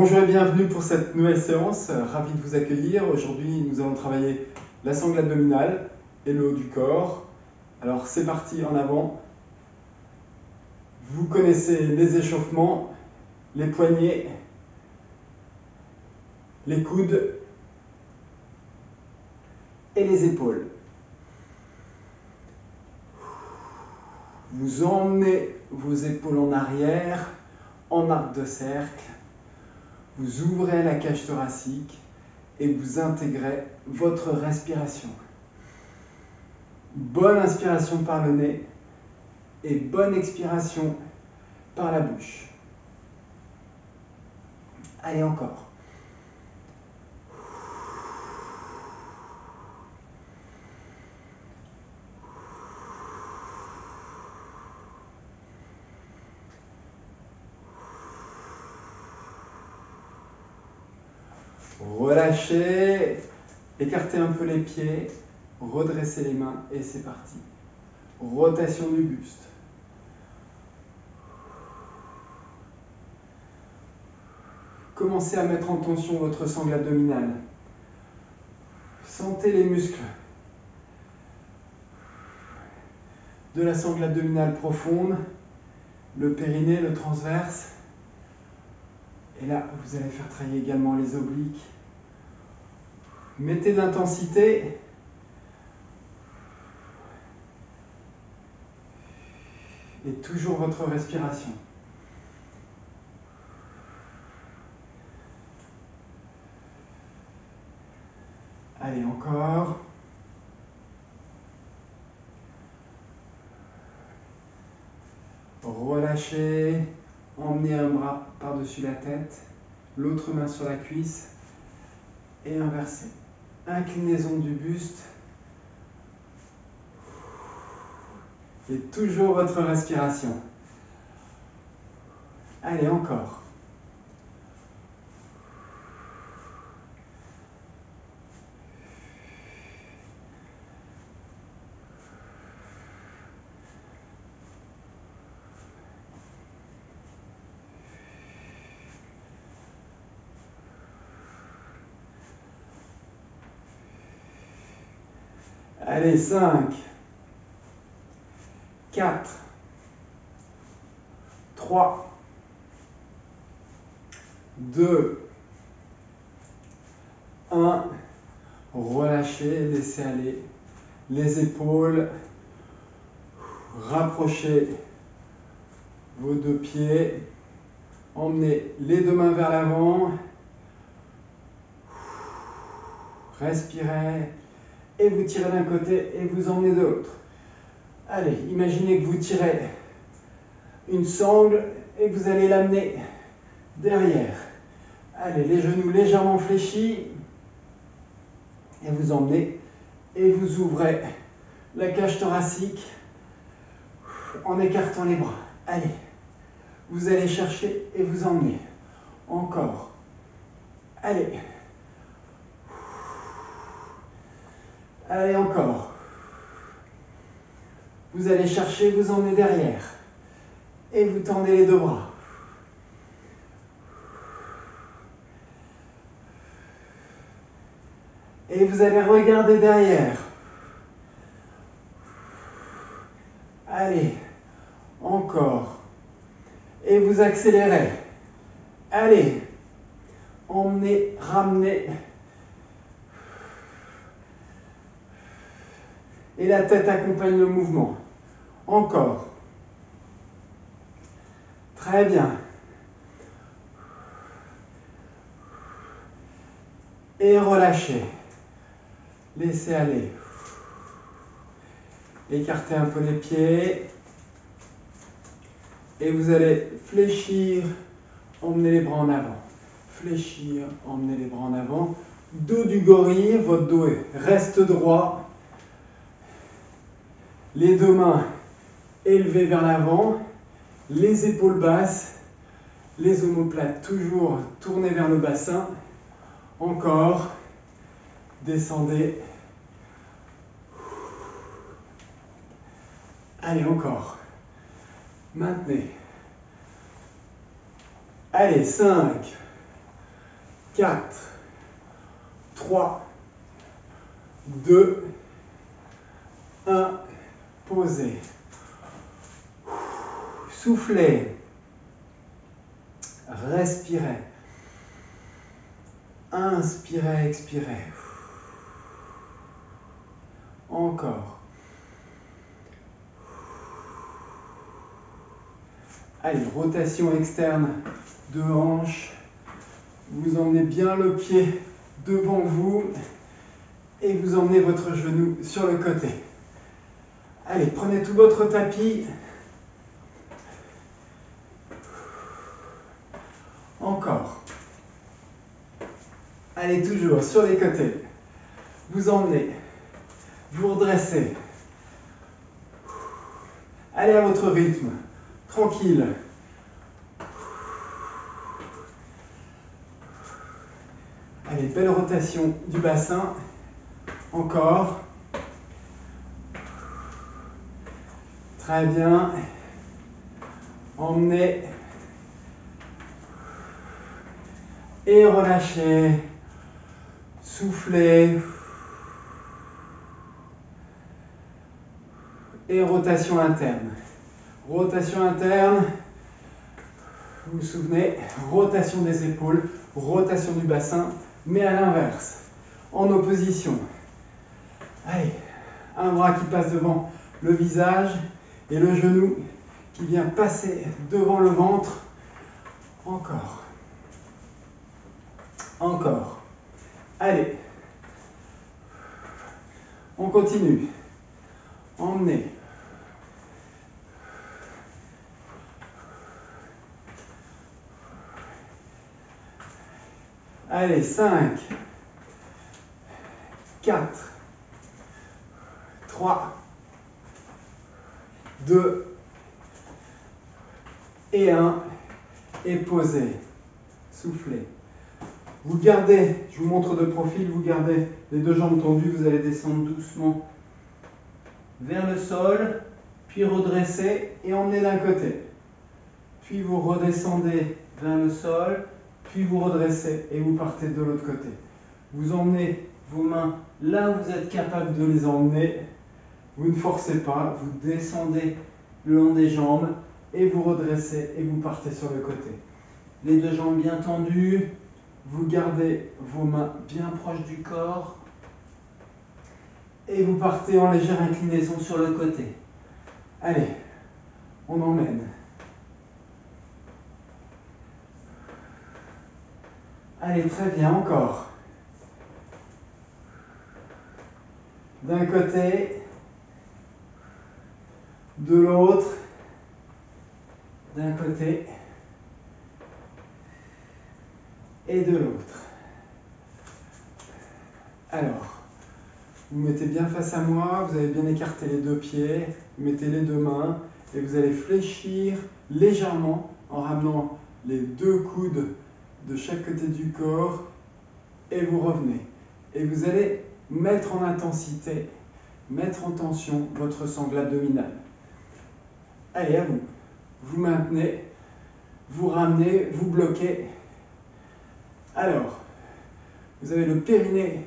Bonjour et bienvenue pour cette nouvelle séance. Ravi de vous accueillir. Aujourd'hui, nous allons travailler la sangle abdominale et le haut du corps. Alors, c'est parti en avant. Vous connaissez les échauffements, les poignets, les coudes et les épaules. Vous emmenez vos épaules en arrière, en arc de cercle. Vous ouvrez la cage thoracique et vous intégrez votre respiration. Bonne inspiration par le nez et bonne expiration par la bouche. Allez encore. Écartez un peu les pieds, redressez les mains et c'est parti. Rotation du buste. Commencez à mettre en tension votre sangle abdominale. Sentez les muscles de la sangle abdominale profonde, le périnée, le transverse. Et là, vous allez faire travailler également les obliques. Mettez l'intensité. Et toujours votre respiration. Allez, encore. Relâchez. Emmenez un bras par-dessus la tête, l'autre main sur la cuisse et inversez. Inclinaison du buste. Et toujours votre respiration. Allez, encore. Allez, 5, 4, 3, 2, 1. Relâchez, laissez aller les épaules. Rapprochez vos deux pieds. Emmenez les deux mains vers l'avant. Respirez et vous tirez d'un côté et vous emmenez de l'autre. Allez, imaginez que vous tirez une sangle et vous allez l'amener derrière. Allez, les genoux légèrement fléchis et vous emmenez et vous ouvrez la cage thoracique en écartant les bras. Allez, vous allez chercher et vous emmenez. Encore. Allez. Allez, encore. Vous allez chercher, vous emmenez derrière. Et vous tendez les deux bras. Et vous allez regarder derrière. Allez, encore. Et vous accélérez. Allez, emmenez, ramenez. Et la tête accompagne le mouvement. Encore. Très bien. Et relâchez. Laissez aller. Écartez un peu les pieds. Et vous allez fléchir, emmener les bras en avant. Fléchir, emmener les bras en avant. Dos du gorille, votre dos reste droit les deux mains élevées vers l'avant, les épaules basses, les omoplates toujours tournées vers le bassin. Encore, descendez. Allez, encore. Maintenez. Allez, 5, 4, 3, 2, 1. Posez. Soufflez. Respirez. Inspirez, expirez. Encore. Allez, rotation externe de hanche. Vous emmenez bien le pied devant vous et vous emmenez votre genou sur le côté. Allez, prenez tout votre tapis. Encore. Allez, toujours sur les côtés. Vous emmenez. Vous redressez. Allez à votre rythme. Tranquille. Allez, belle rotation du bassin. Encore. Très bien. Emmenez. Et relâchez. Soufflez. Et rotation interne. Rotation interne. Vous vous souvenez, rotation des épaules, rotation du bassin, mais à l'inverse, en opposition. Allez, un bras qui passe devant le visage et le genou qui vient passer devant le ventre. Encore. Encore. Allez. On continue. Emmenez. Allez, 5, 4, 3, 2 et 1. Et posez. Soufflez. Vous gardez, je vous montre de profil, vous gardez les deux jambes tendues, vous allez descendre doucement vers le sol, puis redresser et emmener d'un côté. Puis vous redescendez vers le sol, puis vous redressez et vous partez de l'autre côté. Vous emmenez vos mains là où vous êtes capable de les emmener. Vous ne forcez pas, vous descendez le long des jambes et vous redressez et vous partez sur le côté. Les deux jambes bien tendues, vous gardez vos mains bien proches du corps et vous partez en légère inclinaison sur le côté. Allez, on emmène. Allez, très bien, encore. D'un côté, de l'autre, d'un côté et de l'autre. Alors, vous mettez bien face à moi, vous avez bien écarté les deux pieds, vous mettez les deux mains et vous allez fléchir légèrement en ramenant les deux coudes de chaque côté du corps et vous revenez. Et vous allez mettre en intensité, mettre en tension votre sangle abdominale. Allez, à vous. Vous maintenez, vous ramenez, vous bloquez. Alors, vous avez le périnée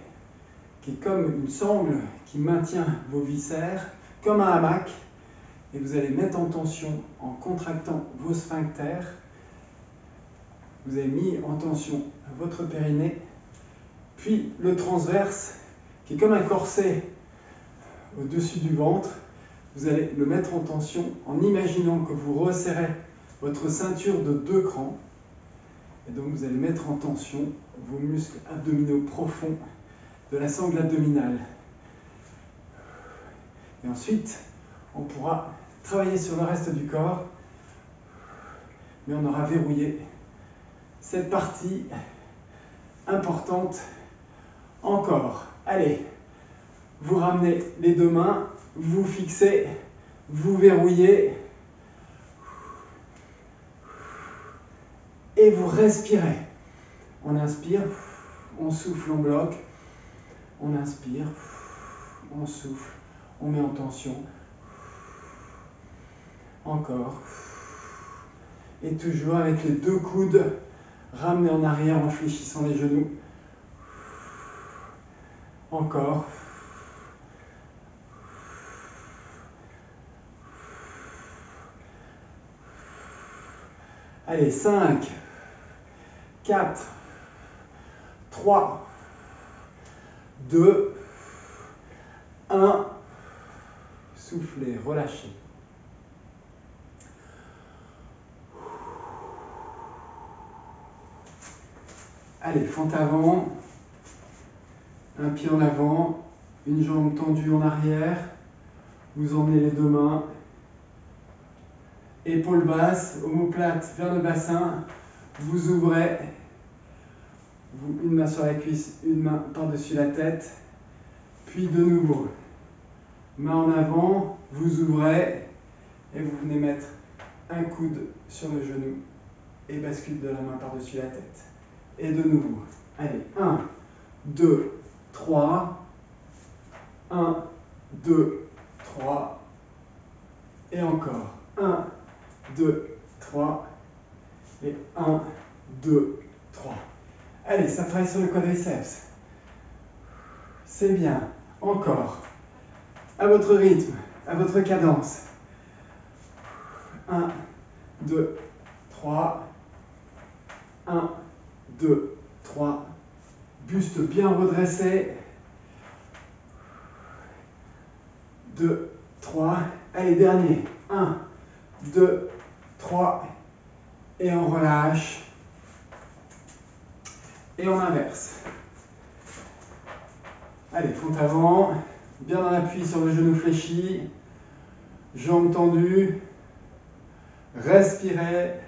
qui est comme une sangle qui maintient vos viscères, comme un hamac. Et vous allez mettre en tension en contractant vos sphincters vous avez mis en tension votre périnée, puis le transverse, qui est comme un corset au-dessus du ventre, vous allez le mettre en tension en imaginant que vous resserrez votre ceinture de deux crans. Et donc vous allez mettre en tension vos muscles abdominaux profonds de la sangle abdominale. Et ensuite, on pourra travailler sur le reste du corps, mais on aura verrouillé cette partie importante encore. Allez, vous ramenez les deux mains, vous fixez, vous verrouillez et vous respirez. On inspire, on souffle, on bloque, on inspire, on souffle, on met en tension. Encore. Et toujours avec les deux coudes Ramenez en arrière en fléchissant les genoux. Encore. Allez, 5, 4, 3, 2, 1. Soufflez, relâchez. Allez, fente avant, un pied en avant, une jambe tendue en arrière. Vous emmenez les deux mains, épaules basses, omoplate vers le bassin. Vous ouvrez, une main sur la cuisse, une main par-dessus la tête. Puis de nouveau, main en avant, vous ouvrez et vous venez mettre un coude sur le genou et bascule de la main par-dessus la tête. Et de nouveau. Allez, 1, 2, 3. 1, 2, 3. Et encore. 1, 2, 3. Et 1, 2, 3. Allez, ça travaille sur le quadriceps. C'est bien. Encore. À votre rythme, à votre cadence. 1, 2, 3. 1, 2, 3. Buste bien redressé. 2, 3. Allez, dernier. 1, 2, 3. Et on relâche. Et on inverse. Allez, fond avant. Bien dans l'appui sur le genou fléchi. Jambes tendues. Respirez.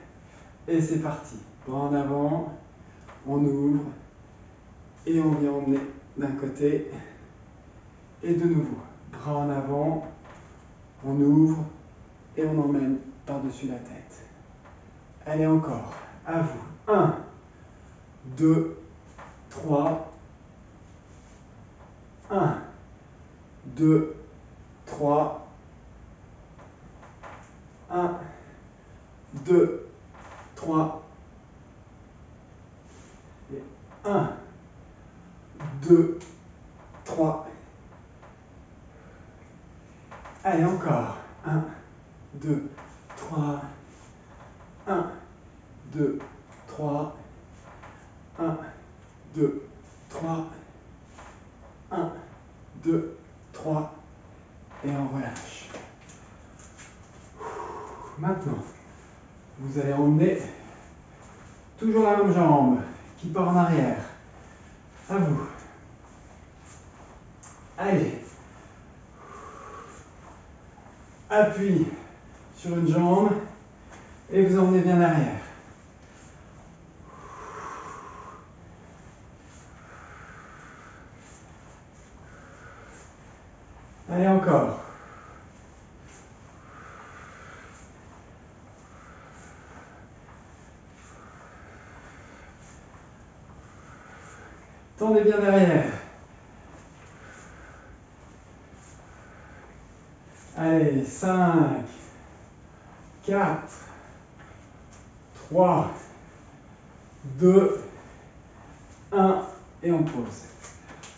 Et c'est parti. Bras en avant on ouvre et on vient emmener d'un côté et de nouveau. Bras en avant, on ouvre et on emmène par-dessus la tête. Allez encore, à vous. 1, 2, 3. 1, 2, 3. 1, 2, 3. 1, 2, 3. Allez, encore. 1, 2, 3. 1, 2, 3. 1, 2, 3. 1, 2, 3. Et on relâche. Maintenant, vous allez emmener toujours la même jambe qui part en arrière. À vous. Allez. Appui sur une jambe et vous emmenez bien derrière. Allez encore. Tendez bien derrière. Allez, 5, 4, 3, 2, 1, et on pose.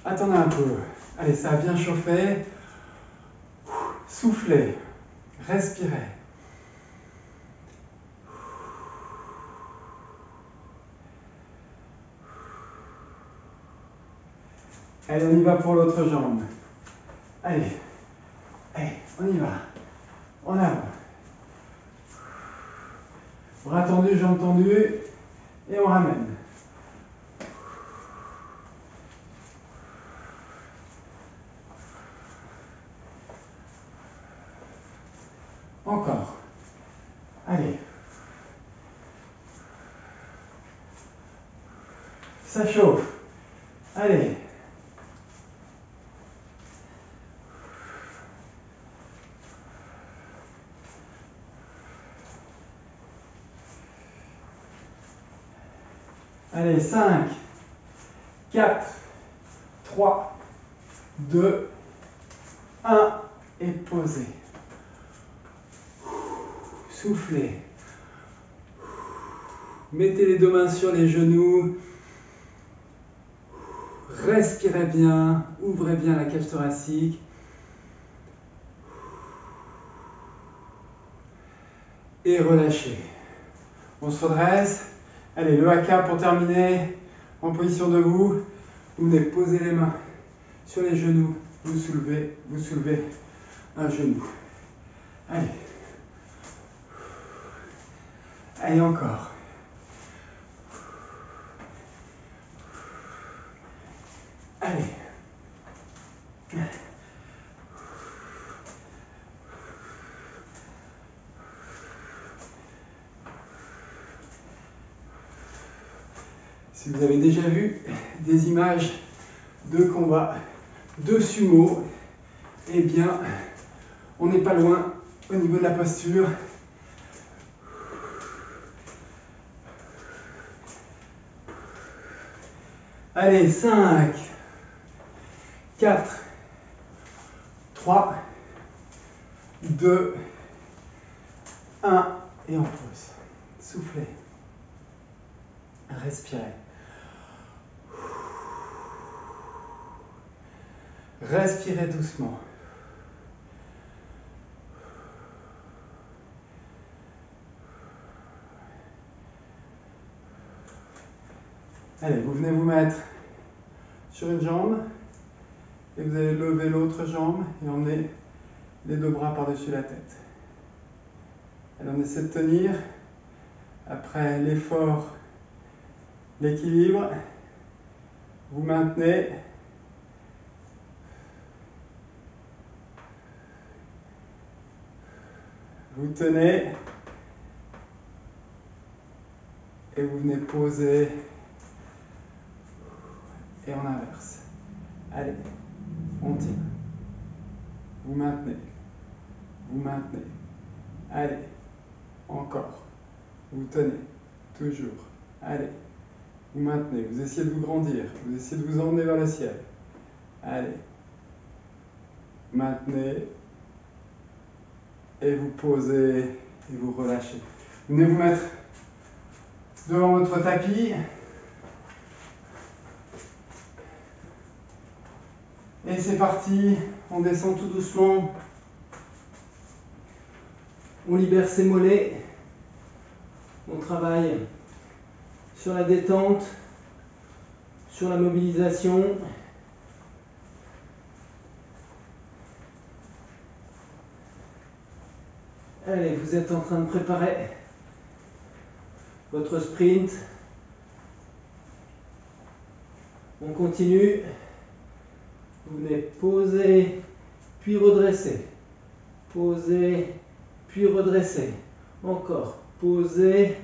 Attendez un peu. Allez, ça a bien chauffé. Soufflez, respirez. Allez, on y va pour l'autre jambe. Allez, allez, on y va. En avant. Bras tendus, jambes tendues. Et on ramène. Encore. Allez. Ça chauffe. Allez. Allez, 5, 4, 3, 2, 1 et posez. Soufflez. Mettez les deux mains sur les genoux. Respirez bien, ouvrez bien la cage thoracique. Et relâchez. On se redresse. Allez, le haka pour terminer. En position debout. Vous venez poser les mains sur les genoux. Vous soulevez, vous soulevez un genou. Allez. Allez encore. Allez. Si vous avez déjà vu des images de combat de sumo, eh bien, on n'est pas loin au niveau de la posture. Allez, 5, 4, 3, 2, 1, et on pose. Soufflez. Respirez. Respirez doucement. Allez, vous venez vous mettre sur une jambe et vous allez lever l'autre jambe et emmener les deux bras par-dessus la tête. Allez, on essaie de tenir. Après l'effort, l'équilibre, vous maintenez. Vous tenez et vous venez poser et on inverse. Allez, on tient. Vous maintenez. Vous maintenez. Allez, encore. Vous tenez. Toujours. Allez. Vous maintenez. Vous essayez de vous grandir. Vous essayez de vous emmener vers le ciel. Allez. Maintenez. Et vous posez et vous relâchez. Venez vous mettre devant votre tapis. Et c'est parti, on descend tout doucement. On libère ses mollets. On travaille sur la détente, sur la mobilisation. Allez, vous êtes en train de préparer votre sprint. On continue. Vous venez poser, puis redresser. Poser, puis redresser. Encore. Poser.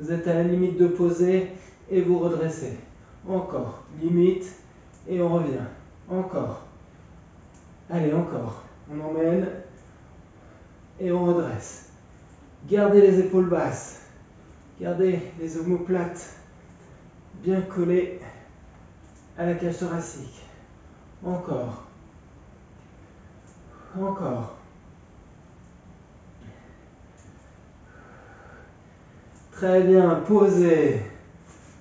Vous êtes à la limite de poser et vous redressez. Encore. Limite et on revient. Encore. Allez, encore. On emmène et on redresse. Gardez les épaules basses. Gardez les omoplates bien collées à la cage thoracique. Encore. Encore. Très bien. Posez.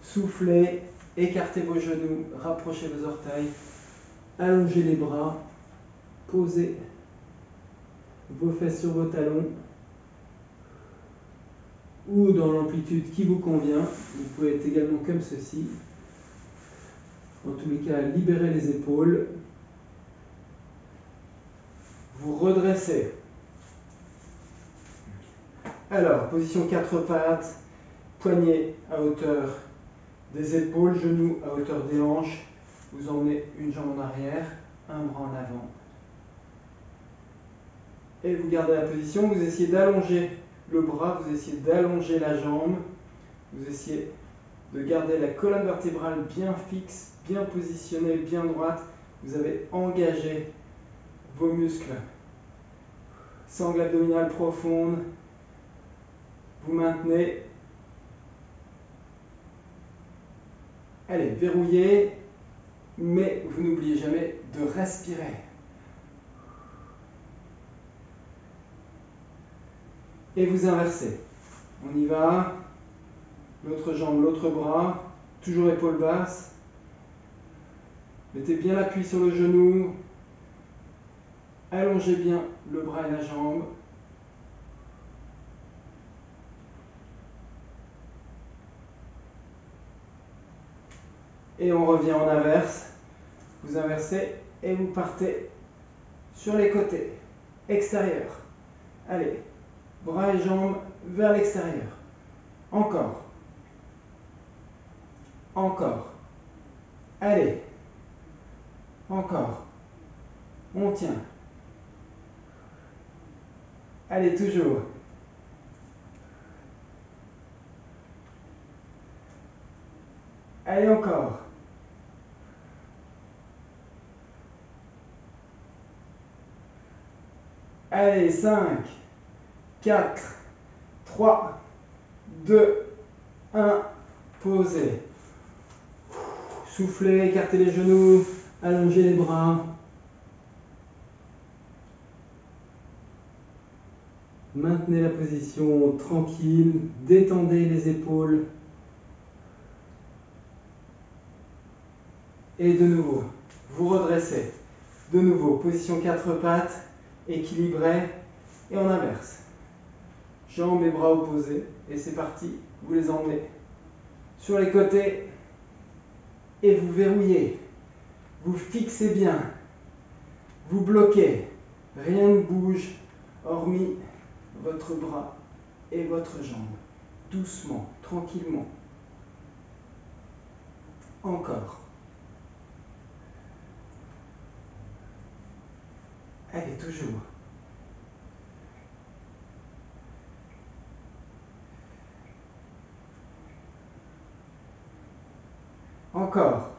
Soufflez. Écartez vos genoux. Rapprochez vos orteils. Allongez les bras. Posez vos fesses sur vos talons ou dans l'amplitude qui vous convient. Vous pouvez être également comme ceci. En tous les cas, libérez les épaules. Vous redressez. Alors, position quatre pattes, poignets à hauteur des épaules, genoux à hauteur des hanches. Vous emmenez une jambe en arrière, un bras en avant. Et vous gardez la position. Vous essayez d'allonger le bras, vous essayez d'allonger la jambe. Vous essayez de garder la colonne vertébrale bien fixe bien positionné, bien droite. Vous avez engagé vos muscles. Sangle abdominale profonde. Vous maintenez. Allez, verrouillez, mais vous n'oubliez jamais de respirer. Et vous inversez. On y va. L'autre jambe, l'autre bras, toujours épaule basse. Mettez bien l'appui sur le genou. Allongez bien le bras et la jambe. Et on revient en inverse. Vous inversez et vous partez sur les côtés. Extérieur. Allez, bras et jambes vers l'extérieur. Encore. Encore. Allez. Encore. On tient. Allez, toujours. Allez encore. Allez, 5, 4, 3, 2, 1, posez. Soufflez, écartez les genoux, allongez les bras. Maintenez la position tranquille, détendez les épaules. Et de nouveau, vous redressez. De nouveau, position quatre pattes, équilibrée et en inverse. Jambes et bras opposés. Et c'est parti, vous les emmenez sur les côtés et vous verrouillez. Vous fixez bien. Vous bloquez. Rien ne bouge hormis votre bras et votre jambe. Doucement, tranquillement. Encore. Allez, toujours. Encore.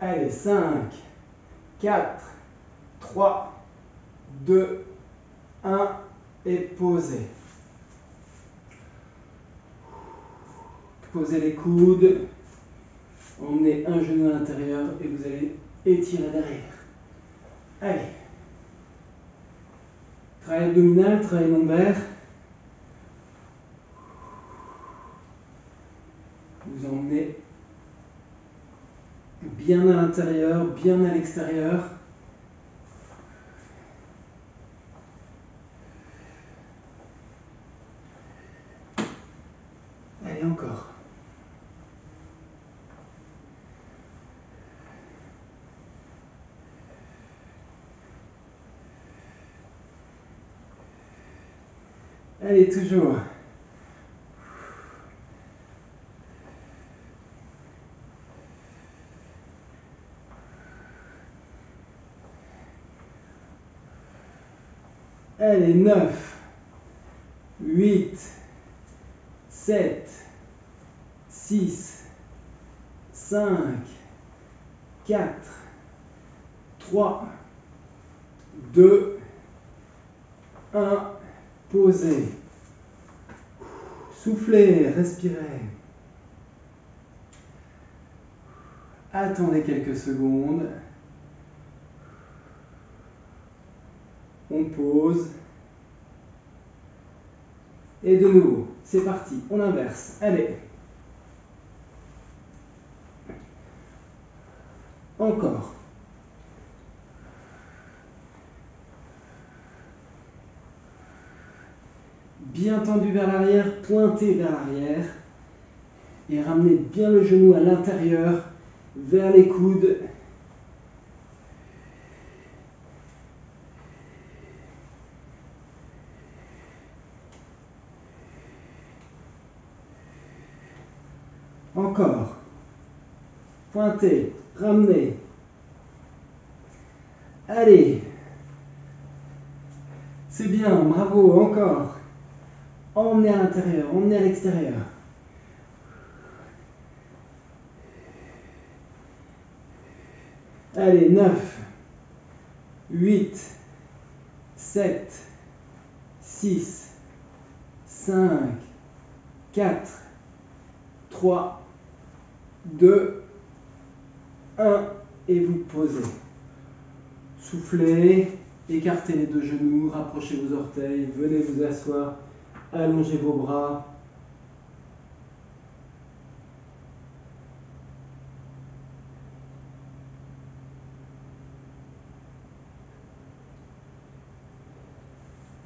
Allez, 5, 4, 3, 2, 1 et posez. Posez les coudes, emmenez un genou à l'intérieur et vous allez étirer derrière. Allez. Travail abdominal, travail lombaire. Vous emmenez bien à l'intérieur, bien à l'extérieur. Allez, encore. Allez, toujours. Allez, 9, 8, 7, 6, 5, 4, 3, 2, 1. Posez. Soufflez, respirez. Attendez quelques secondes. On pose. Et de nouveau, c'est parti, on inverse. Allez. Encore. Bien tendu vers l'arrière, pointé vers l'arrière. Et ramenez bien le genou à l'intérieur, vers les coudes. Encore. Pointez, ramenez. Allez. C'est bien, bravo, encore. Emmenez à l'intérieur, emmenez à l'extérieur. Allez, 9, 8, 7, 6, 5, 4, 3, 2, 1 et vous posez. Soufflez, écartez les deux genoux, rapprochez vos orteils, venez vous asseoir, allongez vos bras.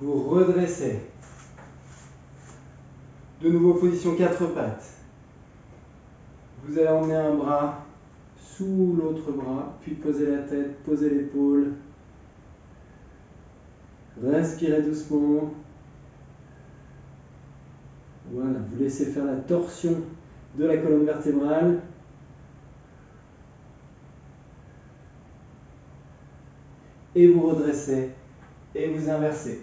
Vous redressez. De nouveau, position quatre pattes. Vous allez emmener un bras sous l'autre bras, puis posez la tête, posez l'épaule. Respirez doucement. Voilà, vous laissez faire la torsion de la colonne vertébrale. Et vous redressez et vous inversez.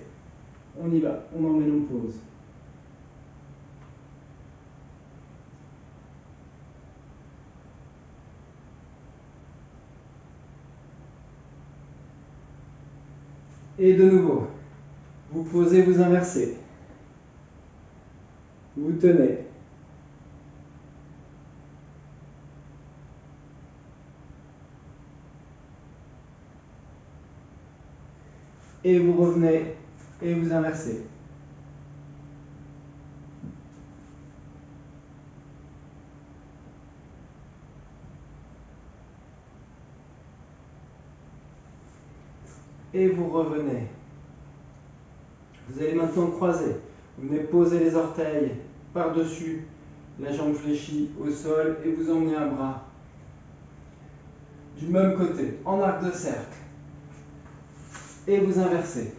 On y va, on emmène en pause. Et de nouveau, vous posez, vous inversez. Vous tenez. Et vous revenez et vous inversez. et vous revenez. Vous allez maintenant croiser. Vous venez poser les orteils par-dessus la jambe fléchie au sol et vous emmenez un bras du même côté, en arc de cercle. Et vous inversez.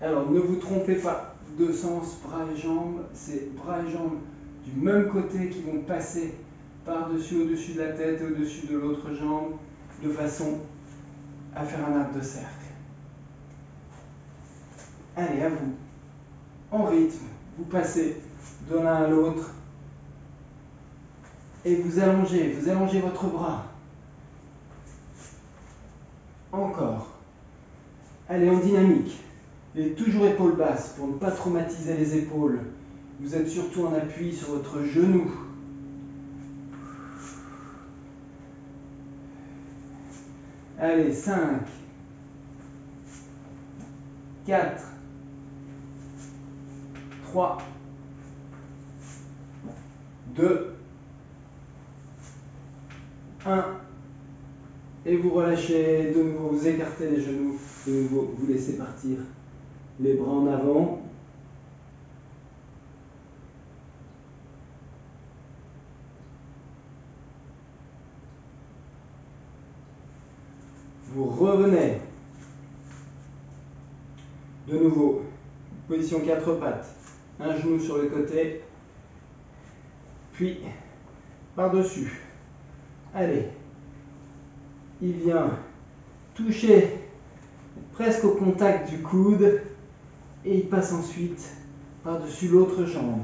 Alors ne vous trompez pas de sens bras et jambes, c'est bras et jambes du même côté qui vont passer par-dessus, au-dessus de la tête et au-dessus de l'autre jambe, de façon à faire un arc de cercle. Allez, à vous. En rythme, vous passez de l'un à l'autre et vous allongez, vous allongez votre bras. Encore. Allez, en dynamique. Et toujours épaules basses pour ne pas traumatiser les épaules. Vous êtes surtout en appui sur votre genou. Allez, 5, 4, 3, 2, 1. Et vous relâchez de nouveau, vous écartez les genoux, de nouveau, vous laissez partir les bras en avant. Vous revenez. De nouveau, position quatre pattes. Un genou sur le côté. Puis, par-dessus. Allez. Il vient toucher presque au contact du coude. Et il passe ensuite par-dessus l'autre jambe.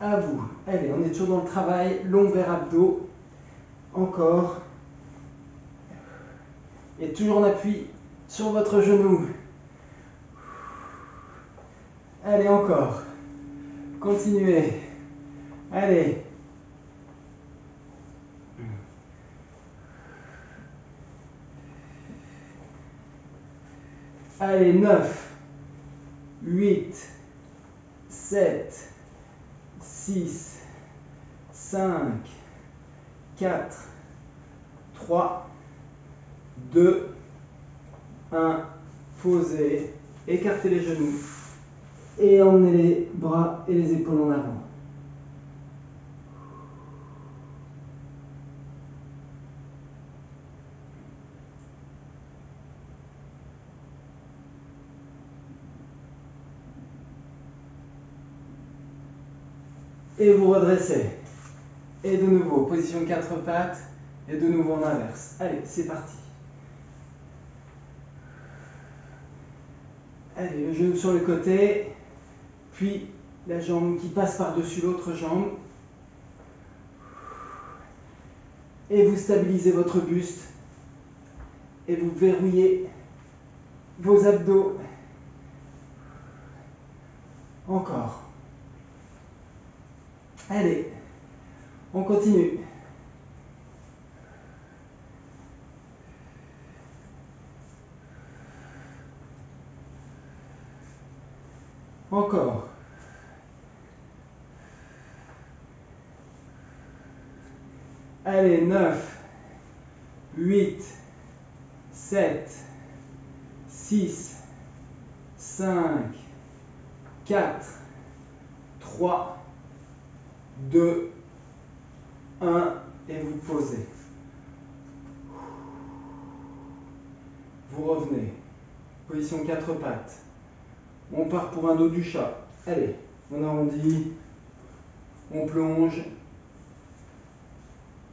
À vous. Allez, on est toujours dans le travail. Long vers abdos. Encore et toujours en appui sur votre genou. Allez, encore. Continuez. Allez. Allez, 9, 8, 7, 6, 5, 4, 3, 2, 1, posez, écartez les genoux et emmenez les bras et les épaules en avant. Et vous redressez. Et de nouveau, position 4 pattes. Et de nouveau en inverse. Allez, c'est parti. Allez, le genou sur le côté, puis la jambe qui passe par-dessus l'autre jambe. Et vous stabilisez votre buste. Et vous verrouillez vos abdos. Encore. Allez, on continue. Encore. Allez, 9, 8, 7, 6, 5, 4, 3, 2, 1 et vous posez. Vous revenez. Position 4 pattes. On part pour un dos du chat. Allez, on arrondit, on plonge.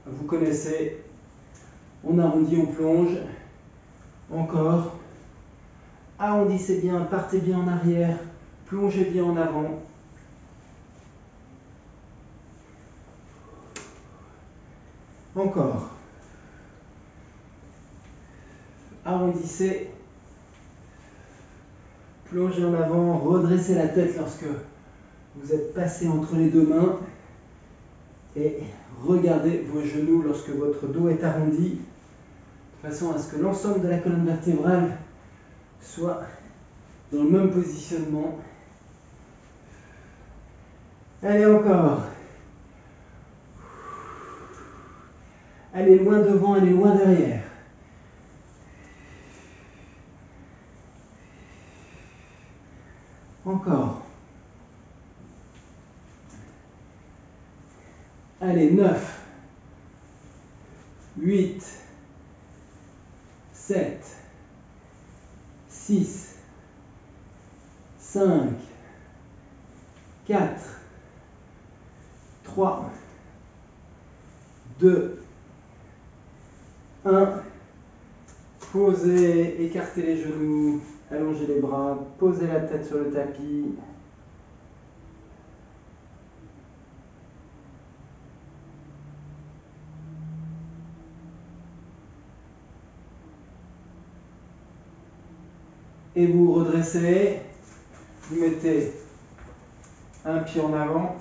Vous connaissez. On arrondit, on plonge. Encore. Arrondissez bien, partez bien en arrière, plongez bien en avant. Encore. Arrondissez. Plongez en avant, redressez la tête lorsque vous êtes passé entre les deux mains. Et regardez vos genoux lorsque votre dos est arrondi, de façon à ce que l'ensemble de la colonne vertébrale soit dans le même positionnement. Allez encore. Allez loin devant, allez loin derrière. Encore. Allez, 9, 8, 7, 6, 5, 4, 3, 2, 1. Posez, écartez les genoux, allongez les bras, posez la tête sur le tapis. Et vous redressez, vous mettez un pied en avant,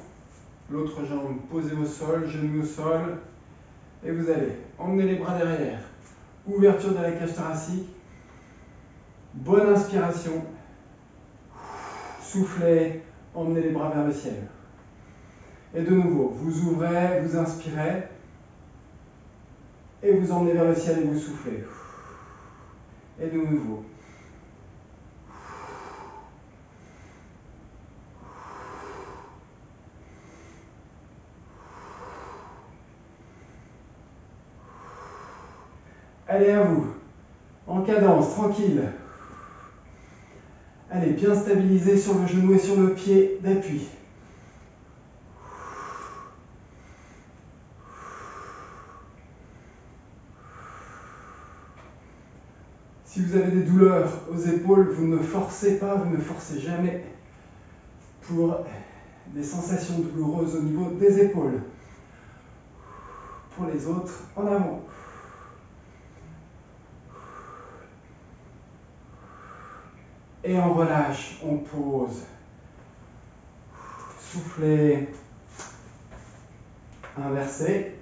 l'autre jambe posée au sol, genou au sol, et vous allez emmener les bras derrière. Ouverture de la cage thoracique. Bonne inspiration. Soufflez, emmenez les bras vers le ciel. Et de nouveau, vous ouvrez, vous inspirez. Et vous emmenez vers le ciel et vous soufflez. Et de nouveau. Allez à vous. En cadence, tranquille. Allez, bien stabilisé sur le genou et sur le pied d'appui. Si vous avez des douleurs aux épaules, vous ne forcez pas, vous ne forcez jamais pour des sensations douloureuses au niveau des épaules. Pour les autres, en avant. Et on relâche, on pose. Soufflez. Inversez.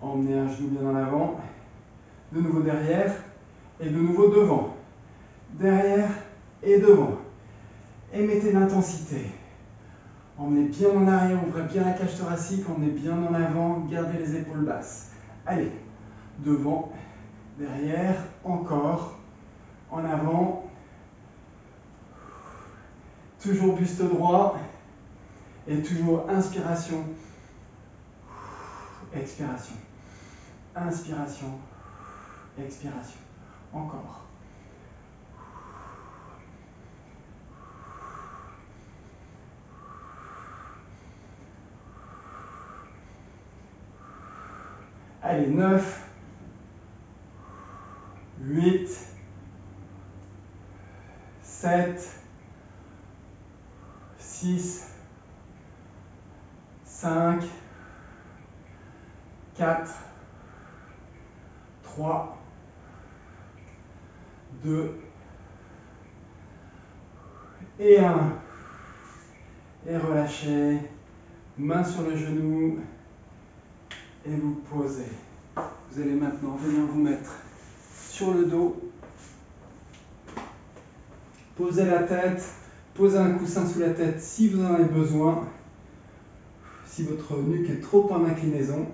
Emmenez un genou bien en avant. De nouveau derrière. Et de nouveau devant. Derrière et devant. Et mettez l'intensité. Emmenez bien en arrière, ouvrez bien la cage thoracique, emmenez bien en avant, gardez les épaules basses. Allez, devant derrière, encore, en avant, toujours buste droit, et toujours inspiration, expiration, inspiration, expiration, encore. Allez, 9, 8, 7, 6, 5, 4, 3, 2 et 1. Et relâchez. Main sur le genou. Et vous posez. Vous allez maintenant venir vous mettre sur le dos. Posez la tête, posez un coussin sous la tête si vous en avez besoin. Si votre nuque est trop en inclinaison.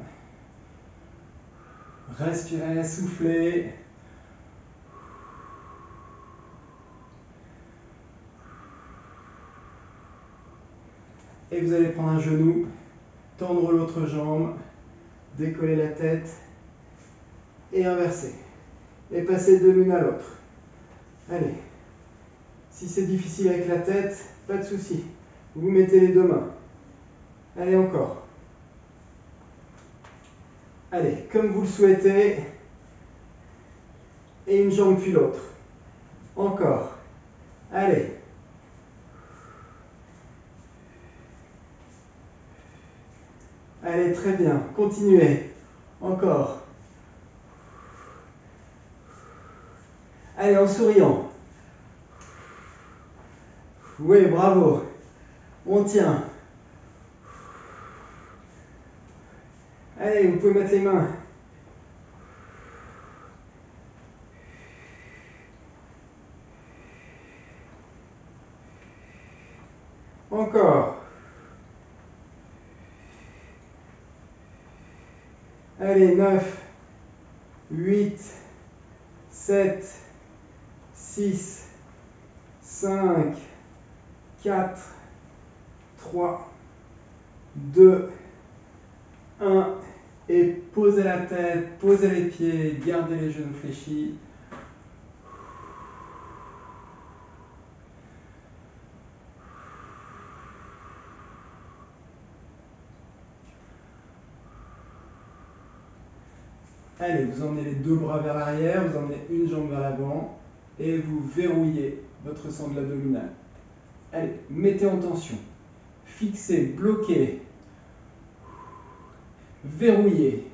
Respirez, soufflez. Et vous allez prendre un genou, tendre l'autre jambe, décoller la tête et inverser. Et passer de l'une à l'autre. Allez. Si c'est difficile avec la tête, pas de souci. Vous mettez les deux mains. Allez encore. Allez, comme vous le souhaitez. Et une jambe puis l'autre. Encore. Allez. Allez, très bien. Continuez. Encore. Allez, en souriant. Oui, bravo. On tient. Allez, vous pouvez mettre les mains. Encore. Allez, 9, 8, 7, 6, 5, 4, 3, 2, 1. Et posez la tête, posez les pieds, gardez les genoux fléchis. Allez, vous emmenez les deux bras vers l'arrière, vous emmenez une jambe vers l'avant et vous verrouillez votre sangle abdominal. Allez, mettez en tension. Fixez, bloquez. Verrouillez.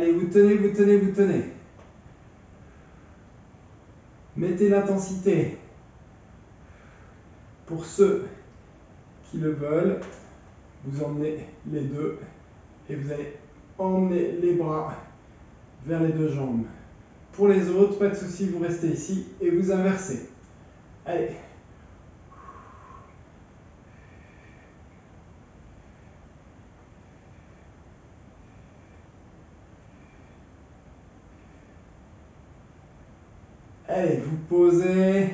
Allez, vous tenez, vous tenez, vous tenez. Mettez l'intensité. Pour ceux qui le veulent, vous emmenez les deux et vous allez emmenez les bras vers les deux jambes. Pour les autres, pas de souci, vous restez ici et vous inversez. Allez. Allez, vous posez,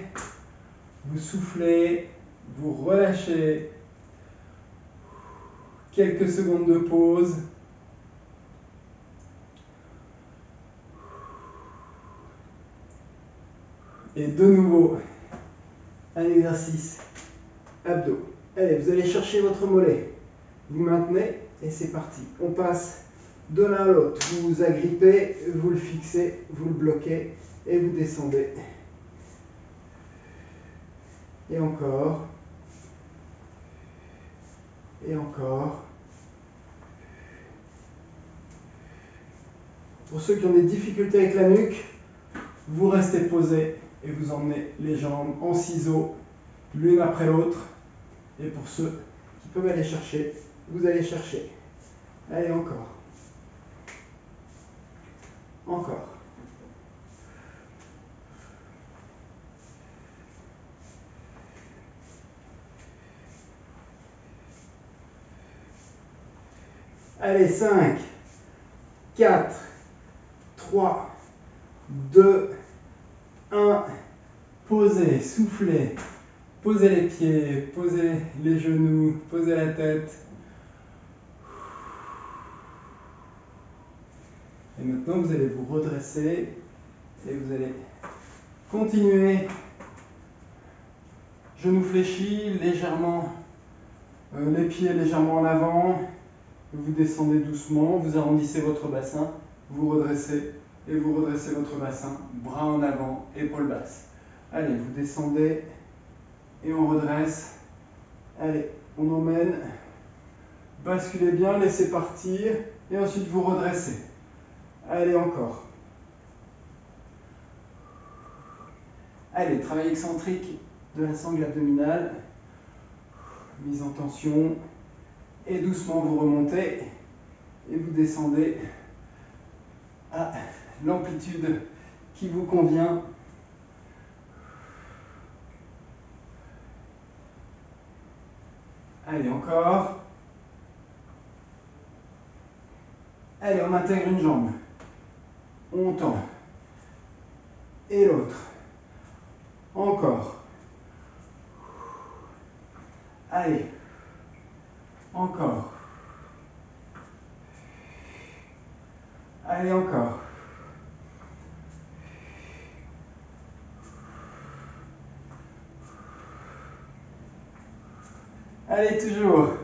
vous soufflez, vous relâchez. Quelques secondes de pause. Et de nouveau, un exercice abdos. Allez, vous allez chercher votre mollet. Vous maintenez et c'est parti. On passe de l'un à l'autre. Vous vous agrippez, vous le fixez, vous le bloquez et vous descendez. Et encore. Et encore. Pour ceux qui ont des difficultés avec la nuque, vous restez posé et vous emmenez les jambes en ciseaux l'une après l'autre. Et pour ceux qui peuvent aller chercher, vous allez chercher. Allez, encore. Encore. Allez, 5, 4, 3, 2, 1. Posez, soufflez. Posez les pieds, posez les genoux, posez la tête. Et maintenant, vous allez vous redresser et vous allez continuer. Genoux fléchis, légèrement, euh, les pieds légèrement en avant. Vous descendez doucement, vous arrondissez votre bassin, vous redressez et vous redressez votre bassin, bras en avant, épaules basses. Allez, vous descendez et on redresse. Allez, on emmène. Basculez bien, laissez partir et ensuite vous redressez. Allez, encore. Allez, travail excentrique de la sangle abdominale. Mise en tension. Et doucement, vous remontez et vous descendez à l'amplitude qui vous convient. Allez, encore. Allez, on intègre une jambe. On tend. Et l'autre. Encore. Allez. Encore. Allez, encore. Allez, toujours.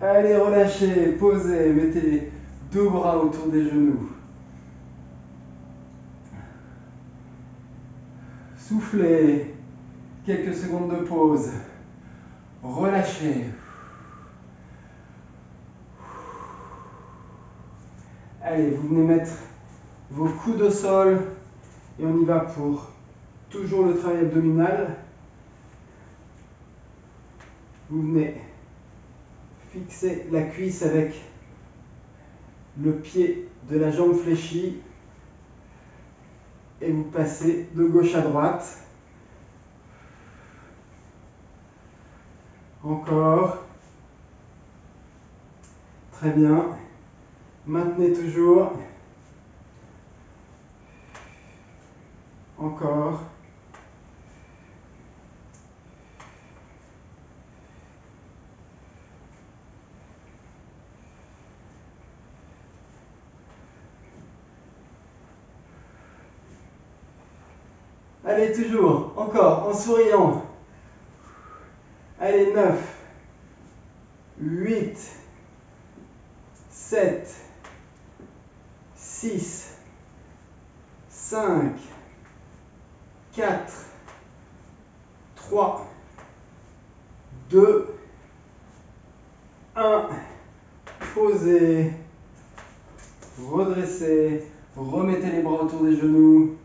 Allez, relâchez, posez, mettez deux bras autour des genoux. Quelques secondes de pause. Relâchez. Allez, vous venez mettre vos coudes au sol et on y va pour toujours le travail abdominal. Vous venez fixer la cuisse avec le pied de la jambe fléchie et vous passez de gauche à droite. Encore. Très bien. Maintenez toujours. Encore. Allez, toujours, encore, en souriant. Allez, 9, 8, 7, 6, 5, 4, 3, 2, 1. Posez, redressez, remettez les bras autour des genoux.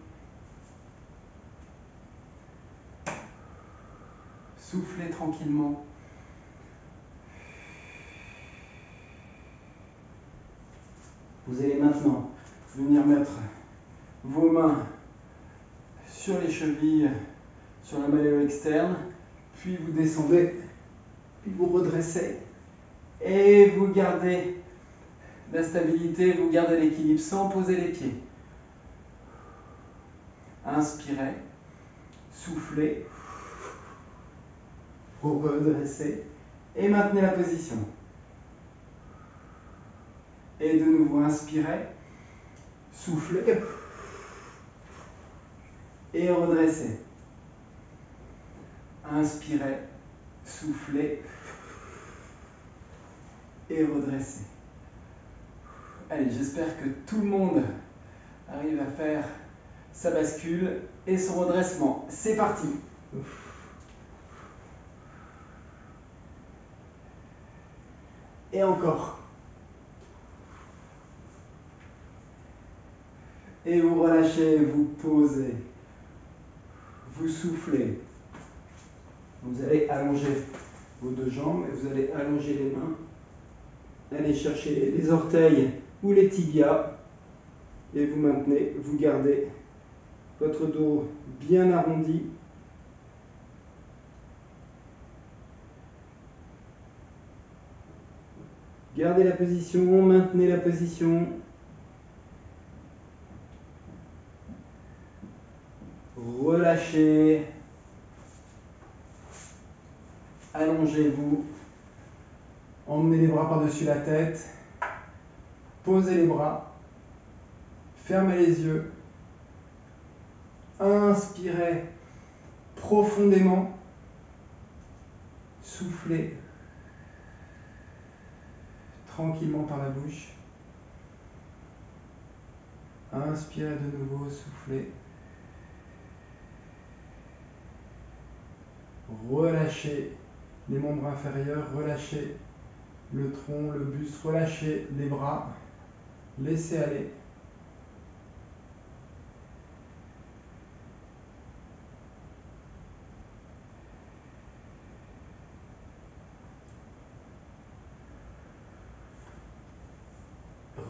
Soufflez Vous allez maintenant venir mettre vos mains sur les chevilles, sur la malléole externe, puis vous descendez, puis vous redressez et vous gardez la stabilité, vous gardez l'équilibre sans poser les pieds. Inspirez, soufflez, redressez et maintenez la position. Et de nouveau, inspirez, soufflez et redressez. Inspirez, soufflez et redressez. Allez, j'espère que tout le monde arrive à faire sa bascule et son redressement. C'est parti. Et encore. Et vous relâchez, vous posez. Vous soufflez. Vous allez allonger vos deux jambes et vous allez allonger les mains. Allez chercher les orteils ou les tibias. Et vous maintenez, vous gardez votre dos bien arrondi. Gardez la position, maintenez la position. Relâchez. Allongez-vous. Emmenez les bras par-dessus la tête. Posez les bras. Fermez les yeux. Inspirez profondément. Soufflez tranquillement par la bouche. Inspirez de nouveau, soufflez. Relâchez les membres inférieurs, relâchez le tronc, le buste, relâchez les bras, laissez aller.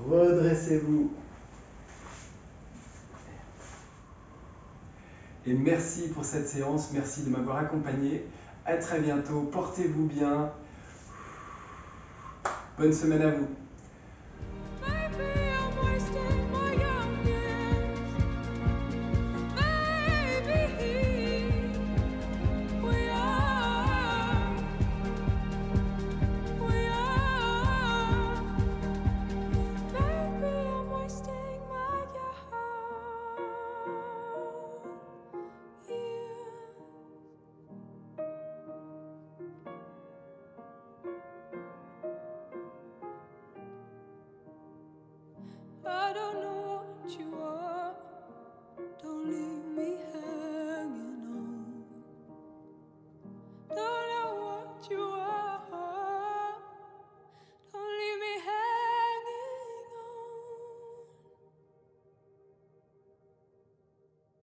Redressez-vous. Et merci pour cette séance, merci de m'avoir accompagné. À très bientôt, portez-vous bien. Bonne semaine à vous.